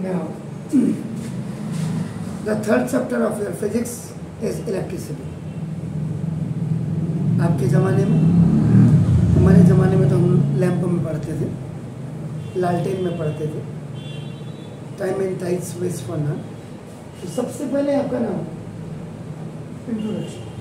Now, the third chapter of your physics is electricity. आपके ज़माने में हमारे ज़माने में तो हम लैंप में पढ़ते थे लालटेन में पढ़ते थे time and tides wait for none तो सबसे पहले आपका नाम introduction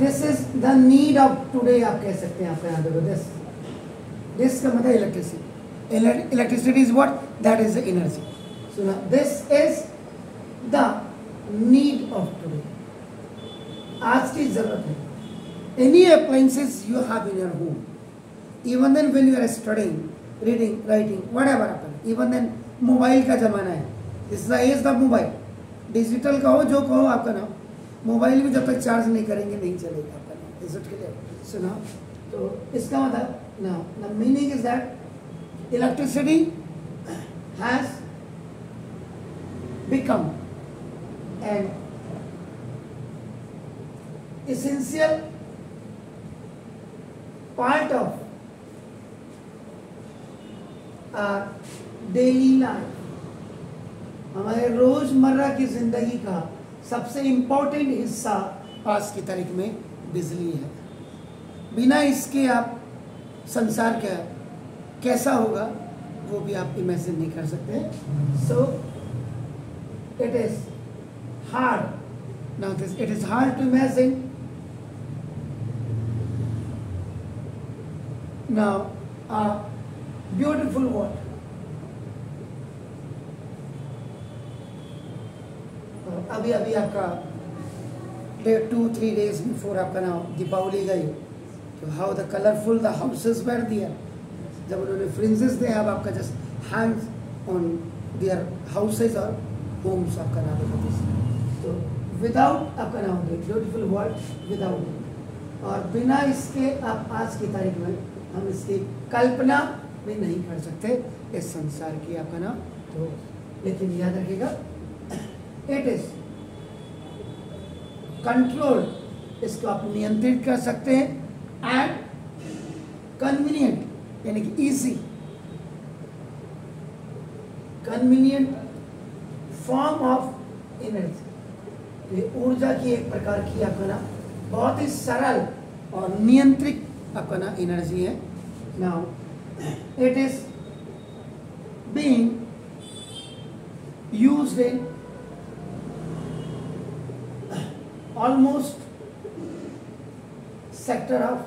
this is the need of today आप कह सकते हैं आपका यहाँ देखो दिस दिस का मतलब electricity electricity is what that is the energy so now this is the need of today आज की ज़रूरत है। Any appliances you have in your home even then when you are studying reading writing whatever happen even then mobile का जमाना है। This the age the mobile digital कहो जो कहो आपका नाम। मोबाइल भी जब तक चार्ज नहीं करेंगे, नहीं चलेगा आपका इज़ इट क्लियर सुना तो इसका मतलब ना meaning is that electricity has become an essential part of our daily life. हमारे रोज़मर्रा की ज़िंदगी का सबसे इम्पोर्टेंट हिस्सा आज की तारीख में बिजली है। बिना इसके आप संसार का कैसा होगा, वो भी आप इमेजिन नहीं कर सकते। So it is hard now this it is hard to imagine now a beautiful word अभी अभी आपका day two three days before आपका नाम दीपावली गई तो how the colourful the houses were there जब उन्होंने फ्रिंजेस दे अब आपका just hand on their houses और होम्स आपका नाम है तो विदाउट आपका नाम होता है ब्यूटीफुल वर्ड विदाउट और बिना इसके आप आज की तारीख में, हम इसकी कल्पना भी नहीं कर सकते इस संसार की आपका नाम। तो लेकिन याद रखिएगा इट इज़ कंट्रोल इसको आप नियंत्रित कर सकते हैं एंड कन्वीनियंट यानी कि easy convenient form of energy ये ऊर्जा की एक प्रकार की आपका ना बहुत ही सरल और नियंत्रित आपका ना एनर्जी है. Now it is being used in almost sector of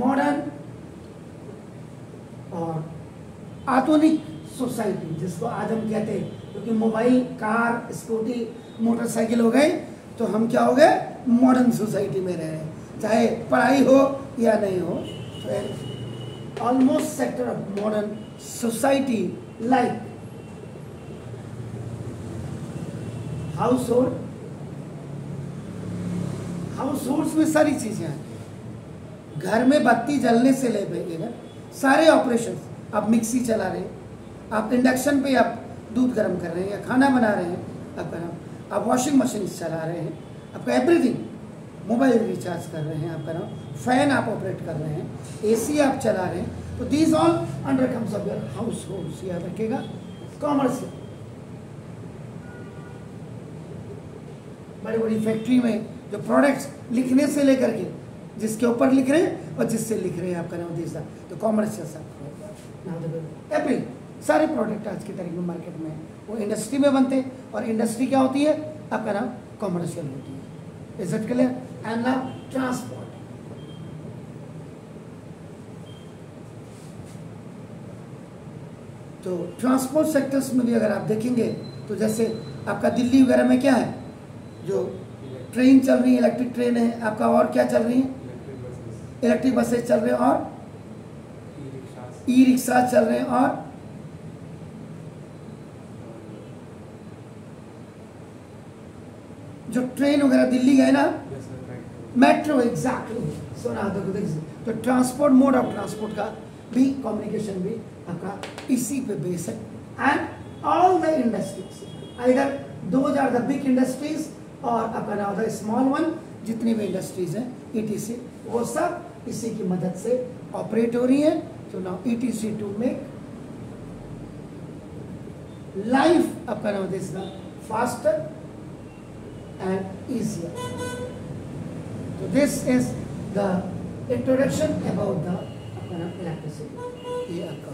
modern और आधुनिक सोसाइटी जिसको आज हम कहते हैं, क्योंकि मोबाइल कार स्कूटी मोटरसाइकिल हो गए तो हम क्या हो गए? मॉडर्न सोसाइटी में रह रहे चाहे पढ़ाई हो या नहीं हो तो almost sector of modern society like household household में सारी चीज़ें हैं। घर में बत्ती जलने से ले पाइएगा सारे ऑपरेशन आप मिक्सी चला रहे हैं, आप इंडक्शन पे आप दूध गर्म कर रहे हैं या खाना बना रहे हैं आपका नाम आप वॉशिंग मशीन चला रहे हैं, आपका एवरीथिंग मोबाइल रिचार्ज कर रहे हैं आपका नाम फ़ैन आप ऑपरेट कर रहे हैं एसी आप चला रहे हैं तो these all under comes of your household याद रखिएगा कॉमर्शियल बड़ी बड़ी फैक्ट्री में जो प्रोडक्ट्स लिखने से लेकर के जिसके ऊपर लिख रहे हैं और जिससे लिख रहे हैं आपका नाम देश तो कॉमर्शियल सब एप्रिल सारे प्रोडक्ट आज की तारीख में मार्केट में वो इंडस्ट्री में बनते हैं। और इंडस्ट्री क्या होती है? आपका नाम कॉमर्शियल होती है। Is it clear and now transport तो ट्रांसपोर्ट सेक्टर्स में भी अगर आप देखेंगे तो जैसे आपका दिल्ली वगैरह में क्या है? जो ट्रेन चल रही है इलेक्ट्रिक ट्रेन है, आपका और क्या चल रही है? इलेक्ट्रिक बसेस चल रहे हैं और ई रिक्शा चल रहे हैं और जो ट्रेन वगैरह दिल्ली गए ना? मेट्रो एग्जैक्टली सुना तो ट्रांसपोर्ट मोड ऑफ़ ट्रांसपोर्ट का भी कम्युनिकेशन भी आपका इसी पे बेस है। एंड ऑल द इंडस्ट्रीज़ इधर दो आर द बिग इंडस्ट्रीज़ और आपका नाम होता है स्मॉल वन जितनी भी इंडस्ट्रीज़ हैं ई वो सब इसी की मदद से ऑपरेट हो रही है। तो now E T C to make life आपका नाम this faster and easier so this is the introduction about the electricity ये आपका।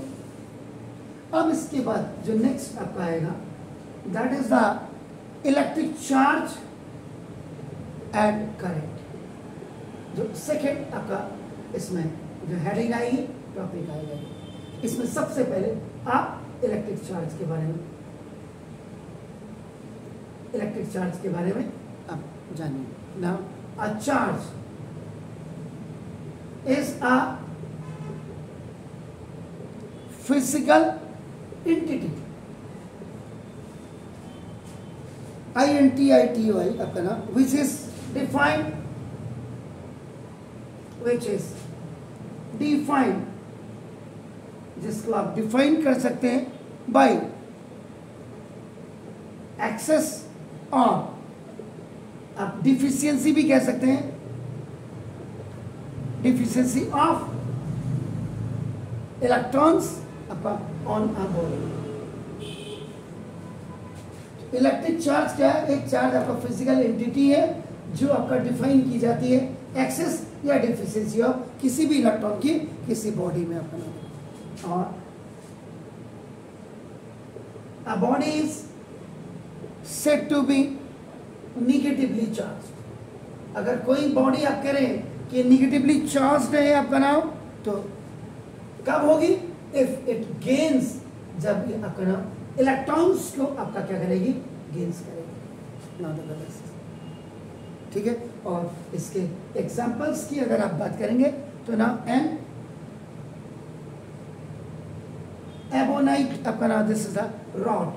अब इसके बाद जो नेक्स्ट आपका आएगा that is the electric charge and current जो सेकेंड आपका इसमें जो हेडिंग आएगी टॉपिक आएगा इसमें सबसे पहले आप इलेक्ट्रिक चार्ज के बारे में इलेक्ट्रिक चार्ज के बारे में आप जानिए। Now a charge a physical entity. I N T I T O I आपका नाम which is defined which is defined जिसको आप डिफाइन कर सकते हैं बाय एक्सेस और आप डिफिशियंसी भी कह सकते हैं. Deficiency of electrons on a body electric charge क्या है? एक चार्ज आपका फ़िज़िकल एंटिटी है जो आपका डिफाइन की जाती है. एक्सेस या डिफिशियंसी ऑफ़ किसी भी इलेक्ट्रॉन की किसी बॉडी में अपना और a body is said to be negatively charged अगर कोई बॉडी आप करें कि निगेटिवली चार्ज है आपका नाम तो कब होगी? इफ़ इट गेन्स जब आपका नाम इलेक्ट्रॉन्स को आपका क्या करेगी? गेन्स करेगी। ठीक है? और इसके एग्जांपल्स की अगर आप बात करेंगे तो नाम एन एबोनाइट आपका नाम दिस इज़ रॉड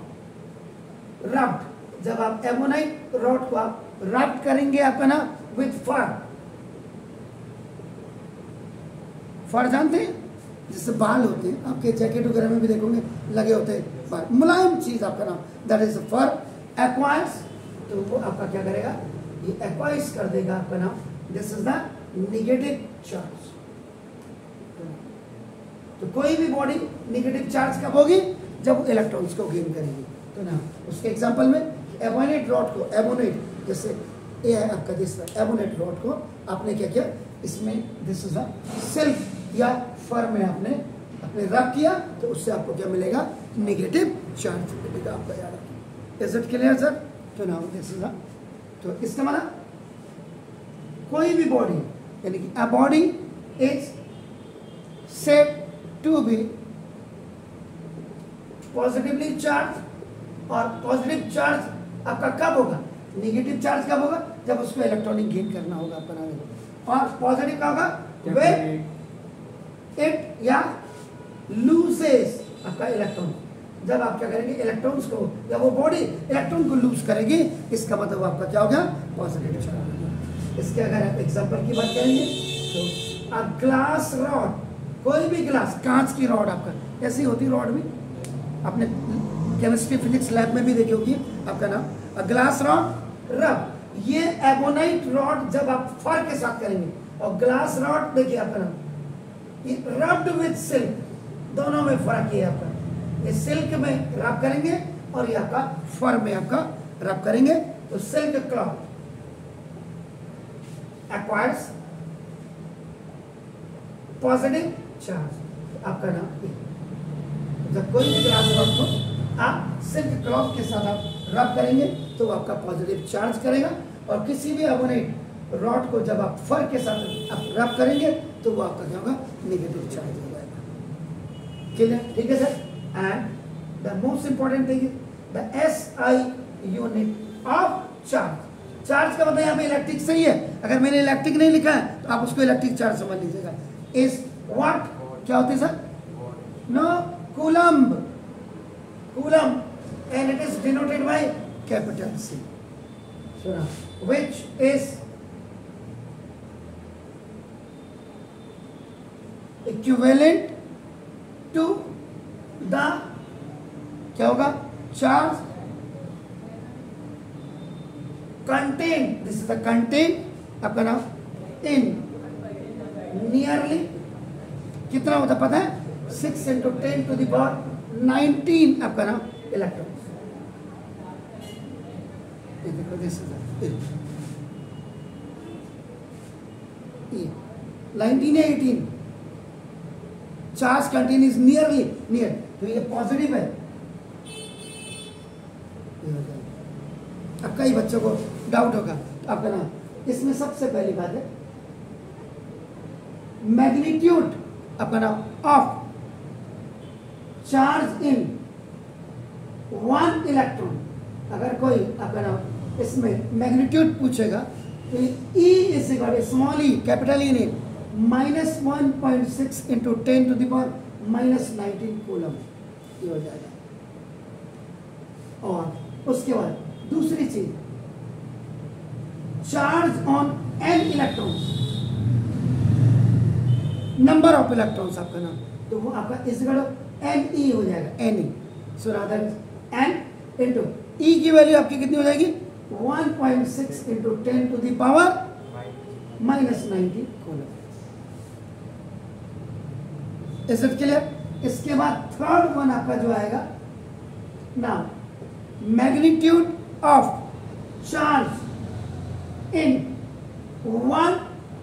जब आप एबोनाइट रॉड को आप रब्ड करेंगे आपका नाम विथ फर फर जानते हैं? जिससे बाल होते हैं। आपके जैकेट वगैरह में भी देखोगे, लगे होते हैं मुलायम चीज़ आपका नाम। दैट इज़ फर एक्वाइस तो वो आपका क्या करेगा? ये एक्वाइस कर देगा आपका नाम. This is the negative charge तो कोई भी बॉडी निगेटिव चार्ज कब होगी? जब इलेक्ट्रॉन्स को गेन करेगी. तो ना, उसके एग्जांपल में एबोनेट रॉड को एबोनेट जैसे ये है आपका दिस एबोनेट रॉड को आपने क्या किया? इसमें दिस इज़ सिल्क या फर में आपने अपने रख किया तो उससे आपको क्या मिलेगा? नेगेटिव चार्ज मिलेगा आपका याद इज़ इट क्लियर सर तो नाउ दिस इज़ तो इसका माना कोई भी बॉडी यानी कि a body is set to be positively charge और पॉजिटिव चार्ज आपका कब होगा? निगेटिव चार्ज कब होगा? जब उसको इलेक्ट्रॉनिक गेन करना होगा अपना। और पॉजिटिव का होगा? वे इट या लूजेस आपका इलेक्ट्रॉन जब आप क्या करेंगे इलेक्ट्रॉन्स को, या वो बॉडी इलेक्ट्रॉन को लूज करेगी, इसका मतलब आपका क्या होगा? पॉजिटिव चार्ज इसके अगर आप एग्जांपल की बात करेंगे तो अ ग्लास रॉड कोई भी ग्लास कांच की रॉड आपका, ऐसी होती रॉड भी आपने केमिस्ट्री फिजिक्स लैब में भी देखी होगी आपका नाम। ग्लास रॉड रब ये एबोनाइट रॉड जब आप फर के साथ करेंगे, और ग्लास रॉड देखिए आपका नाम। रब्ड विथ सिल्क दोनों में फ़र्क है आपका। ये सिल्क में रब करेंगे और ये आपका फर में आपका रब करेंगे। तो silk cloth acquires positive charge आपका नाम जब कोई भी ग्लास रॉड को आप सिल्क क्लॉथ के साथ आप रब करेंगे तो आपका पॉजिटिव चार्ज करेगा। और किसी भी अबोनेट रॉड को जब आप फर के साथ आप रब करेंगे तो वो आपका क्या होगा? निगेटिव चार्ज हो जाएगा। क्लियर ठीक है sir and the most important thing is the S I unit of charge charge का मतलब यहाँ पे इलेक्ट्रिक सही है। अगर मैंने इलेक्ट्रिक नहीं लिखा है तो आप उसको इलेक्ट्रिक चार्ज समझ लीजिएगा। इस व्हाट क्या होती है sir no coulomb coulomb and it is denoted by capital C सुना which is equivalent to the क्या होगा? Charge contain this is the contain आपका नाम इन नियरली कितना होता पता है? Six into ten to the power nineteen आपका ना इलेक्ट्रॉन नाइनटीन या eighteen charge contain is nearly near तो ये पॉजिटिव है। अब कई बच्चों को डाउट होगा। तो आपका नाम। इसमें सबसे पहली बात है मैग्नीट्यूड आपका नाम of charge in one electron अगर कोई आपका नाम इसमें मैग्नीट्यूड पूछेगा तो E is equal small E capital E ने minus one point six into ten to the power minus nineteen coulomb ये हो जाएगा। और उसके बाद दूसरी चीज़। Charge on N electrons number of electrons आपका नाम। तो वो आपका इस एन ई हो जाएगा। N E so rather N into E की वैल्यू आपकी कितनी हो जाएगी? 1.6 point six into ten to the power minus nineteen coulomb it clear इसके बाद थर्ड वन आपका जो आएगा now magnitude of charge in one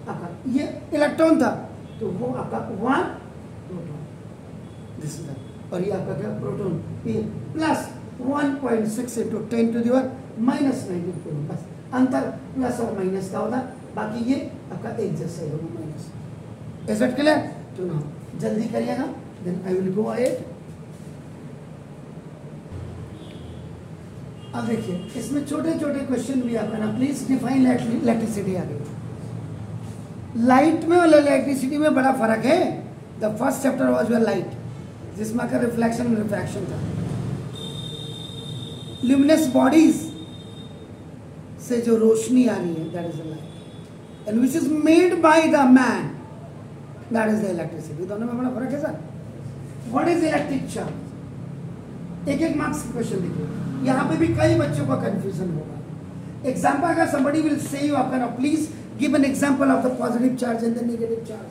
आपका, ये इलेक्ट्रॉन था तो वो आपका वन प्रोटॉन दिस और ये आपका क्या प्रोटॉन ये plus 1.6 point six into ten to the power minus nineteen coulomb बस, अंतर प्लस और माइनस का होता, बाकी ये आपका एक जैसा होगा माइनस इट क्लियर तो ना जल्दी करिएगा then I will go ahead अब देखिए, इसमें छोटे छोटे क्वेश्चन भी आपका ना प्लीज़ डिफाइन इलेक्ट्रिसिटी आ गई लाइट में और इलेक्ट्रिसिटी में बड़ा फ़र्क है। The first chapter was your light जिसमें का रिफ्लेक्शन रिफ्रैक्शन था। ल्यूमिनस बॉडीज से जो रोशनी आ रही है that is the light and which is made by the man that is the electricity दोनों में बड़ा फ़र्क है sir what is electric charge एक एक मार्क्स क्वेश्चन देखिए। यहाँ पे भी कई बच्चों का कंफ्यूजन होगा। एग्ज़ाम्पल अगर somebody will say you आपका please give an example of the positive charge and the negative charge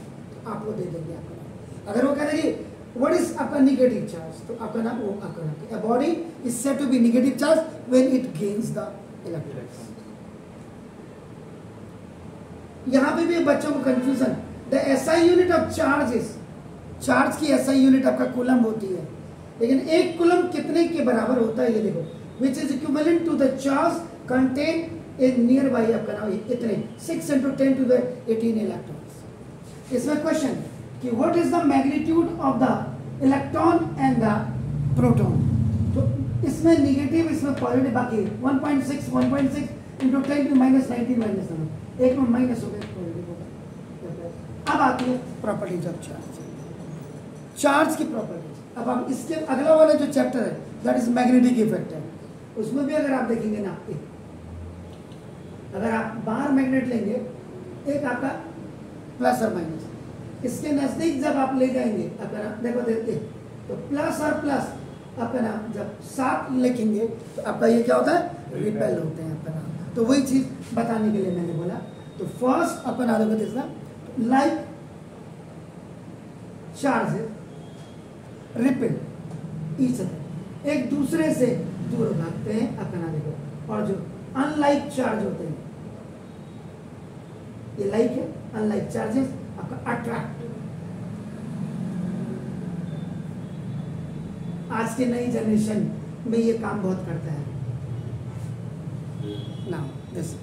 आप वो दे देंगे आपको। अगर वो कह देंगे what is आपका negative charge तो आपका नाम वो आपका नाम a body is said to be negative charge when it gains the electrons यहाँ पे भी बच्चों को confusion the SI unit of charge is charge की एसआई यूनिट आपका कुलम होती है। लेकिन एक कुलम कितने के बराबर होता है ये देखो। Which is equivalent to the charge contain in near by आपका नाम इतने six into ten to the eighteen electrons इसमें क्वेश्चन कि what is the magnitude of the electron and the proton तो इसमें निगेटिव इसमें पॉजिटिव बाकी 1.6 1.6 into ten to minus nineteen minus एक में माइनस हो गया। अब आती है प्रॉपर्टीज़ ऑफ़ चार्ज चार्ज की प्रॉपर्टीज़ अब हम इसके अगला वाला जो चैप्टर है दैट इज़ मैग्नेटिक इफ़ेक्ट है। उसमें भी अगर आप देखेंगे ना अगर आप बाहर मैग्नेट लेंगे, एक आपका प्लस और माइनस इसके नज़दीक जब आप ले जाएँगे, अपना, देखो, देखते तो प्लस और प्लस अपना जब साथ लिखेंगे तो आपका ये क्या होता है? रिपेल होते हैं अपना। तो वही चीज़ बताने के लिए मैंने बोला। तो फ़र्स्ट अपन देखो, देखना। Like charge repel other. एक दूसरे से दूर भागते हैं, अपना देखो। और जो अनलाइक चार्ज होते हैं, ये लाइक है अनलाइक चार्जेस आपका अट्रैक्ट आज के नई जनरेशन में ये काम बहुत करता है। Now, this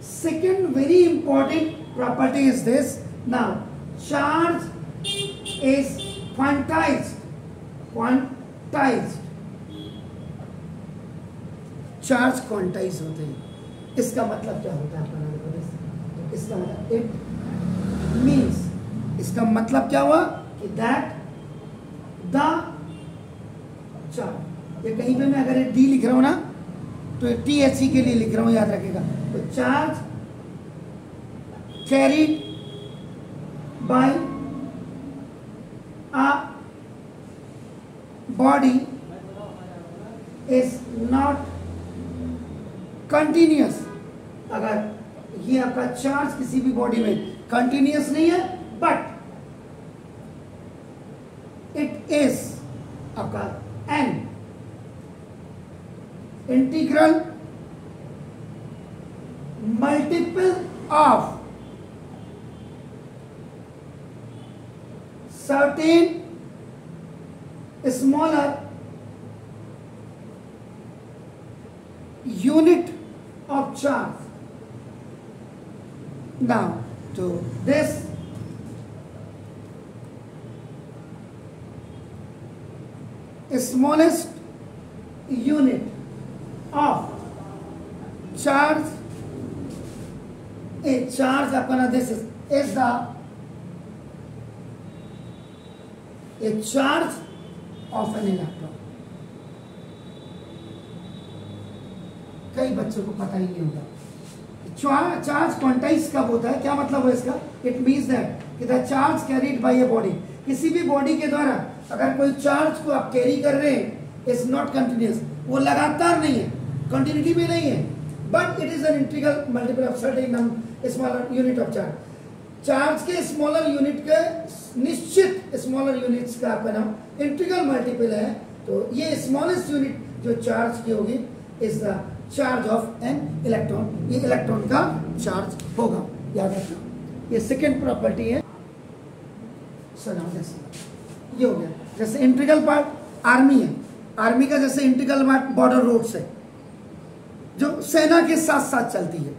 second very important property is this now, charge is quantized. Quantized. Charge quantize होते हैं। इसका मतलब क्या होता है अपना इसका मतलब इट मीन्स इसका मतलब क्या हुआ? कि दैट द चार्ज ये कहीं पे मैं अगर डी लिख रहा हूँ ना तो टी एच सी के लिए लिख रहा हूँ, याद रखेगा। तो charge carried by a body is not continuous अगर ये आपका चार्ज किसी भी बॉडी में कंटिन्यूस नहीं है बट इट इज़ आपका an integral certain smaller unit of charge. Now, to this smallest unit of charge, a charge upon this is, is the a charge of an electron. कई बच्चों को पता ही नहीं होगा चार्ज क्वांटाइज कब होता है? क्या मतलब है इसका? इट मीन्स दैट कि the charge carried by a body किसी भी बॉडी के द्वारा अगर कोई चार्ज को आप कैरी कर रहे हैं इज़ नॉट कंटिन्यूस वो लगातार नहीं है कंटिन्यूटी में नहीं है। But it is an integral multiple of certain small unit of charge charge के स्मॉलर यूनिट के निश्चित स्मॉलर यूनिट्स का आपका नाम इंटीग्रल मल्टीपल है तो ये स्मॉलेस्ट यूनिट जो चार्ज की होगी is the charge of an electron ये इलेक्ट्रॉन का चार्ज होगा, याद रखना। ये सेकेंड प्रॉपर्टी है। ये हो गया। जैसे इंटीग्रल पार्ट आर्मी है। आर्मी का जैसे इंटीग्रल पार्ट बॉर्डर रोड्स है, जो सेना के साथ साथ चलती है।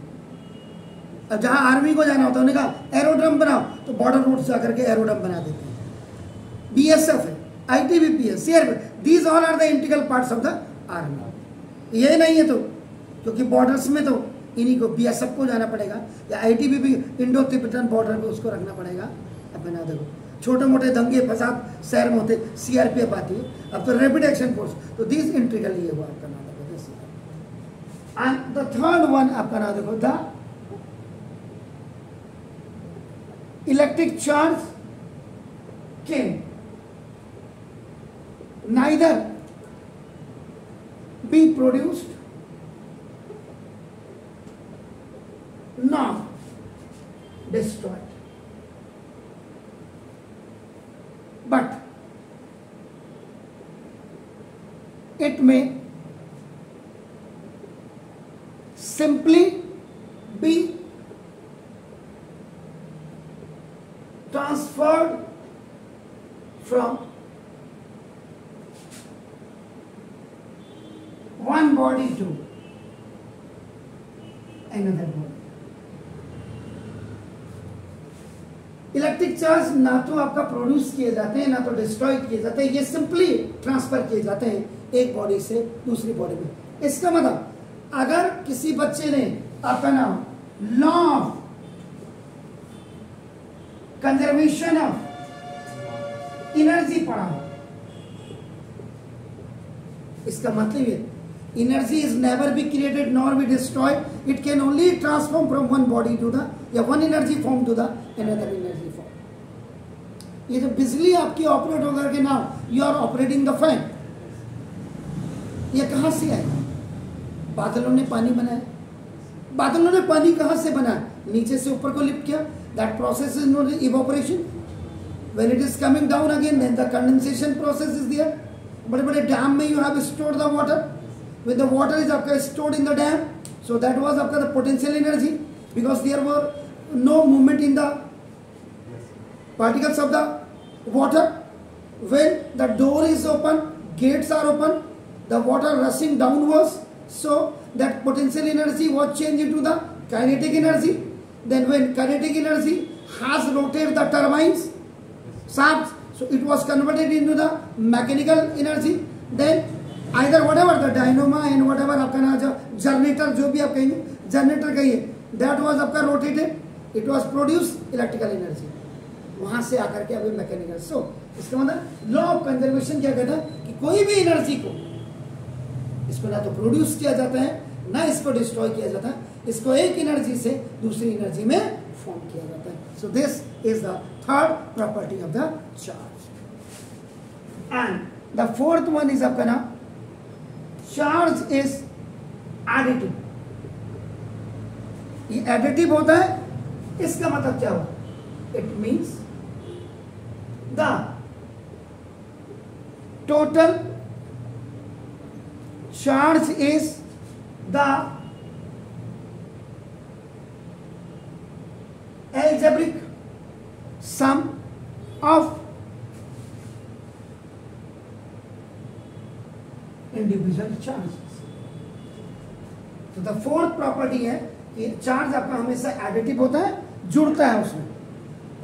अब जहाँ आर्मी को जाना होता है, उन्होंने कहा एरोड्रम बनाओ। तो बॉर्डर रोड से आकर के एरोड्रम बना देते हैं। बीएसएफ है आई टी बी आईटीबीपी है CRP these all are the integral parts of the army ये नहीं है तो क्योंकि बॉर्डर्स में तो इन्हीं को बी एस एफ़ को जाना पड़ेगा, या आईटीबीपी इंडो तिब्बतन बॉर्डर पे उसको रखना पड़ेगा। अब बना देखो छोटे मोटे दंगे फसाद शहर में होते सी आर पी एफ़ आती है। अब तो रैपिड एक्शन फोर्स तो दीज इंटीग्रल ये हुआ आपका नाम देखो द थर्ड वन आपका नाम देखो the electric charge can neither be produced nor destroyed. But it may simply be transferred from one body to another body. Electric charge ना तो आपका प्रोड्यूस किए जाते हैं, ना तो डिस्ट्रॉय किए जाते हैं, ये सिंपली ट्रांसफ़र किए जाते हैं एक बॉडी से दूसरी बॉडी में इसका मतलब अगर किसी बच्चे ने law of conservation of energy पढ़ा। हो इसका मतलब ये energy is never be created nor be destroyed it can only transform from one body to the या one energy form to the another energy form ये जो बिजली आपकी ऑपरेट होकर के now you are operating the fan ये कहाँ से आएगा बादलों ने पानी बनाया। बादलों ने पानी कहाँ से बनाया? नीचे से ऊपर को लिफ्ट किया। That process is known is evaporation when it is coming down again then the condensation process is there बड़े बड़े डैम में you have stored the water with the water is आपका stored in the dam so that was आपका the potential energy because there were no movement in the particles of the water when the door is open gates are open the water rushing down was so that potential energy was change into the kinetic energy then when kinetic energy has rotated the turbines shafts so it was converted into the mechanical energy then either whatever the dynamo and whatever आपका ना जो generator जो भी आप कहेंगे generator कहिए that was आपका rotated it was produce electrical energy वहाँ से आकर के अभी मैकेनिकल सो इसका मतलब लॉ ऑफ़ कंजर्वेशन क्या कहता है कि कोई भी एनर्जी को इसको ना तो प्रोड्यूस किया जाता है, ना इसको डिस्ट्रॉय किया जाता है इसको एक एनर्जी से दूसरी एनर्जी में फॉर्म किया जाता है। So this is the third property of the charge and the fourth one is आपका नाम? चार्ज इज़ एडिटिव ये एडिटिव होता है, इसका मतलब क्या हुआ it means the total charge is the algebraic sum of individual charges. तो फोर्थ प्रॉपर्टी है कि चार्ज आपका हमेशा एडिटिव होता है, जुड़ता है उसमें,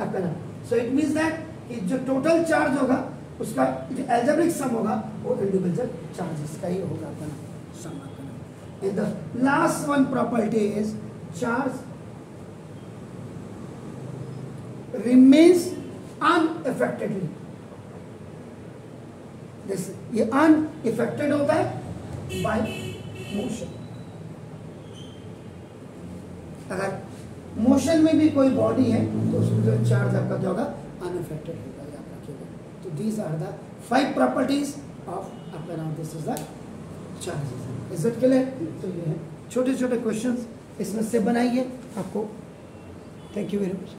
आपका सो इट मीन्स दैट कि जो टोटल चार्ज होगा, उसका जो एल्जेब्रिक सम होगा, वो इंडिविजुअल चार्जेस का ही होगा आपका सम आपका ना and the last one property is charge remains unaffectedly this, ये unaffected होता है by motion. अगर मोशन में भी कोई बॉडी है तो उसमें जो चार्ज आपका जो होगा अनअफेक्टेड होगा ये आप रखिएगा। तो these are the five properties of आपका नाम this is the charges is it clear तो ये है। छोटे छोटे क्वेश्चंस इसमें से बनाइए आपको। Thank you very much